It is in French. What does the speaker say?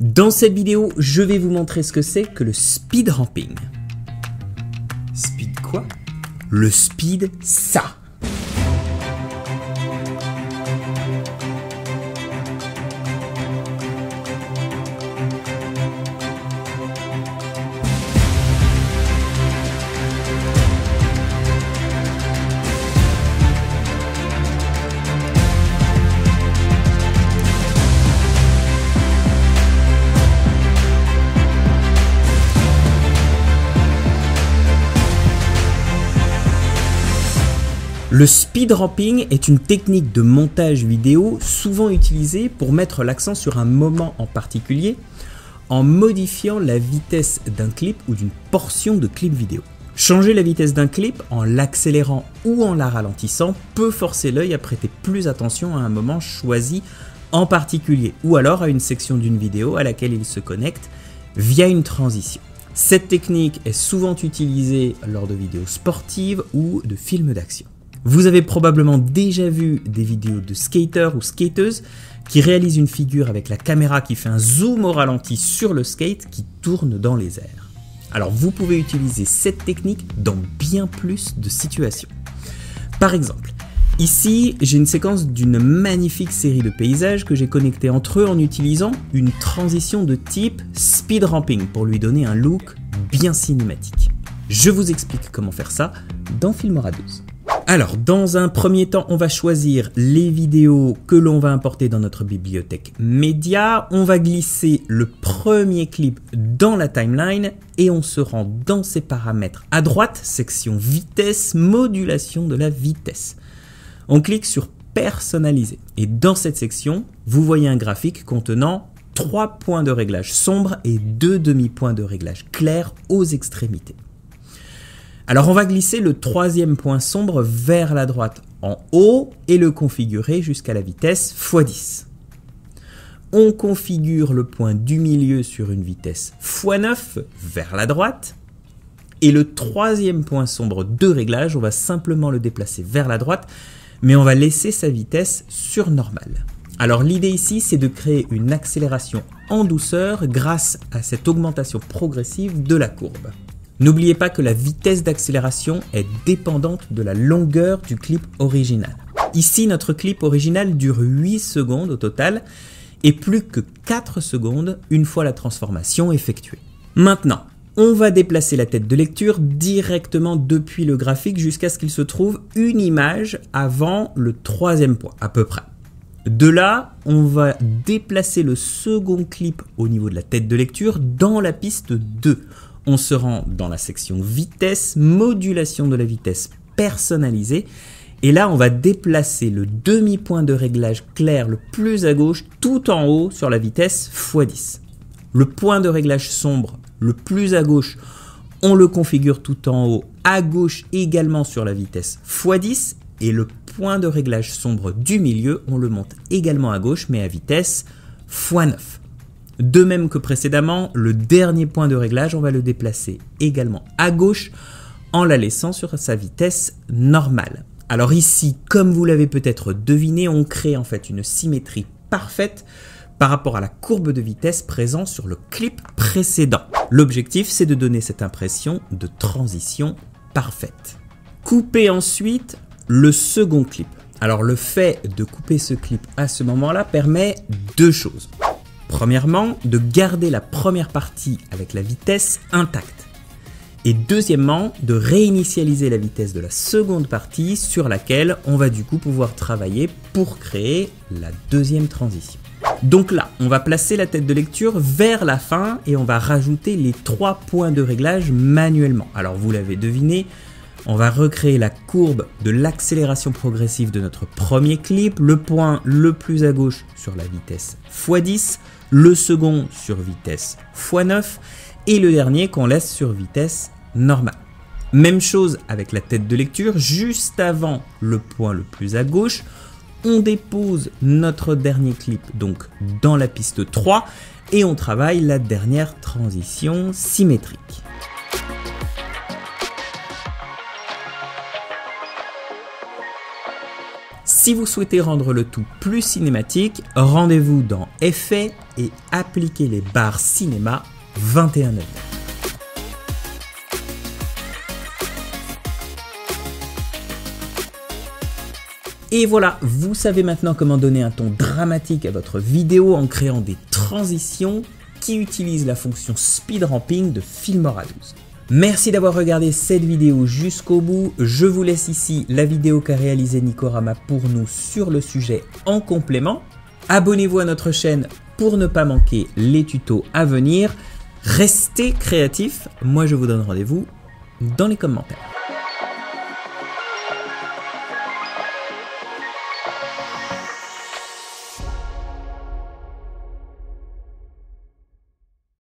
Dans cette vidéo, je vais vous montrer ce que c'est que le speed ramping. Speed quoi? Le speed, ça Le speed ramping est une technique de montage vidéo souvent utilisée pour mettre l'accent sur un moment en particulier en modifiant la vitesse d'un clip ou d'une portion de clip vidéo. Changer la vitesse d'un clip en l'accélérant ou en la ralentissant peut forcer l'œil à prêter plus attention à un moment choisi en particulier ou alors à une section d'une vidéo à laquelle il se connecte via une transition. Cette technique est souvent utilisée lors de vidéos sportives ou de films d'action. Vous avez probablement déjà vu des vidéos de skaters ou skateuses qui réalisent une figure avec la caméra qui fait un zoom au ralenti sur le skate qui tourne dans les airs. Alors vous pouvez utiliser cette technique dans bien plus de situations. Par exemple, ici j'ai une séquence d'une magnifique série de paysages que j'ai connectés entre eux en utilisant une transition de type speed ramping pour lui donner un look bien cinématique. Je vous explique comment faire ça dans Filmora 12. Alors, dans un premier temps, on va choisir les vidéos que l'on va importer dans notre bibliothèque média. On va glisser le premier clip dans la timeline et on se rend dans ses paramètres à droite, section vitesse, modulation de la vitesse. On clique sur personnaliser et dans cette section, vous voyez un graphique contenant trois points de réglage sombre et deux demi-points de réglage clair aux extrémités. Alors on va glisser le troisième point sombre vers la droite en haut et le configurer jusqu'à la vitesse x10. On configure le point du milieu sur une vitesse x9 vers la droite. Et le troisième point sombre de réglage, on va simplement le déplacer vers la droite, mais on va laisser sa vitesse sur normale. Alors l'idée ici, c'est de créer une accélération en douceur grâce à cette augmentation progressive de la courbe. N'oubliez pas que la vitesse d'accélération est dépendante de la longueur du clip original. Ici, notre clip original dure 8 secondes au total et plus que 4 secondes une fois la transformation effectuée. Maintenant, on va déplacer la tête de lecture directement depuis le graphique jusqu'à ce qu'il se trouve une image avant le troisième point, à peu près. De là, on va déplacer le second clip au niveau de la tête de lecture dans la piste 2 on se rend dans la section vitesse, modulation de la vitesse personnalisée. Et là, on va déplacer le demi-point de réglage clair le plus à gauche tout en haut sur la vitesse x10. Le point de réglage sombre le plus à gauche, on le configure tout en haut à gauche également sur la vitesse x10. Et le point de réglage sombre du milieu, on le monte également à gauche mais à vitesse x9. De même que précédemment, le dernier point de réglage, on va le déplacer également à gauche en la laissant sur sa vitesse normale. Alors ici, comme vous l'avez peut-être deviné, on crée en fait une symétrie parfaite par rapport à la courbe de vitesse présente sur le clip précédent. L'objectif, c'est de donner cette impression de transition parfaite. Coupez ensuite le second clip. Alors le fait de couper ce clip à ce moment-là permet deux choses. Premièrement, de garder la première partie avec la vitesse intacte. Et deuxièmement, de réinitialiser la vitesse de la seconde partie sur laquelle on va du coup pouvoir travailler pour créer la deuxième transition. Donc là, on va placer la tête de lecture vers la fin et on va rajouter les trois points de réglage manuellement. Alors vous l'avez deviné, on va recréer la courbe de l'accélération progressive de notre premier clip, le point le plus à gauche sur la vitesse x10, le second sur vitesse x9 et le dernier qu'on laisse sur vitesse normale. Même chose avec la tête de lecture, juste avant le point le plus à gauche, on dépose notre dernier clip donc dans la piste 3 et on travaille la dernière transition symétrique. Si vous souhaitez rendre le tout plus cinématique, rendez-vous dans Effets et appliquez les barres cinéma 21 9 Et voilà, vous savez maintenant comment donner un ton dramatique à votre vidéo en créant des transitions qui utilisent la fonction speed ramping de Filmora 12. Merci d'avoir regardé cette vidéo jusqu'au bout. Je vous laisse ici la vidéo qu'a réalisée Nicorama pour nous sur le sujet en complément. Abonnez-vous à notre chaîne pour ne pas manquer les tutos à venir. Restez créatifs. Moi, je vous donne rendez-vous dans les commentaires.